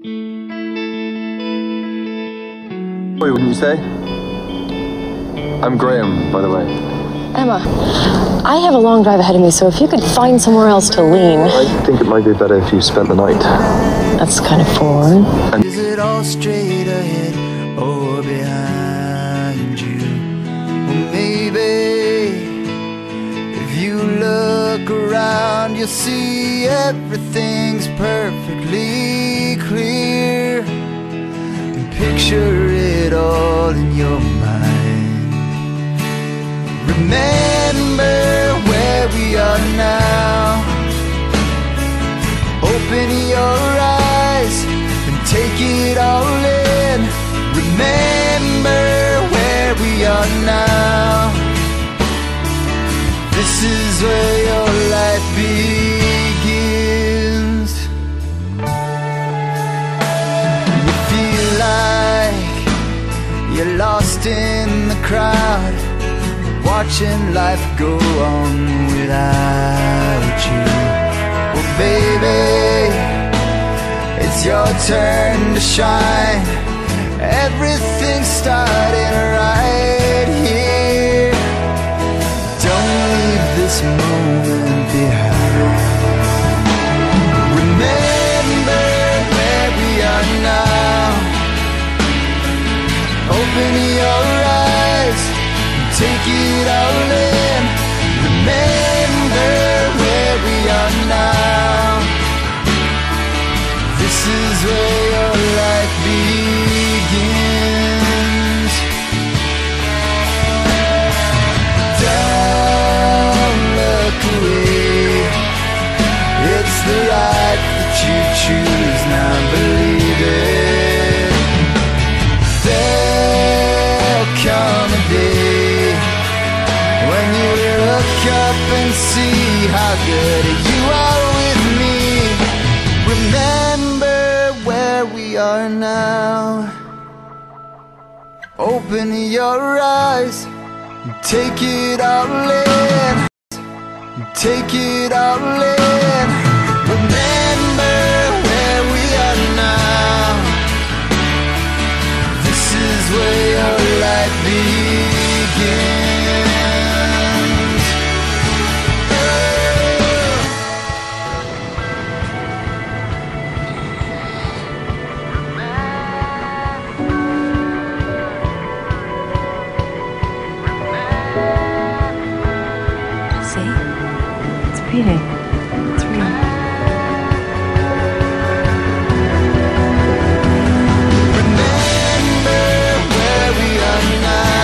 Wait, wouldn't you say? I'm Graham, by the way. Emma, I have a long drive ahead of me, so if you could find somewhere else to lean. I think it might be better if you spent the night. That's kind of forward. Is it all straight ahead or behind you'll see everything's perfectly clear. And picture it all in your mind. Remember where we are now. Open your eyes and take it all in. Remember where we are now. This is where your you're lost in the crowd, watching life go on without you. Well, baby, it's your turn to shine. Everything's starting Open your eyes, take it all in. Remember look up and see how good you are with me. Remember where we are now. Open your eyes, take it all in. Take it all in. It's beating. It's real. Remember where we are now.